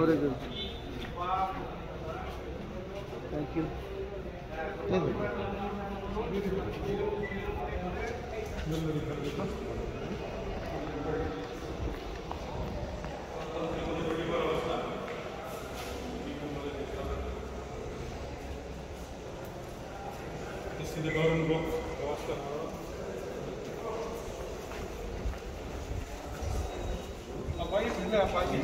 Thank you. Thank This is the government book. Namaskar. Apayi, ಇಲ್ಲ, apayi.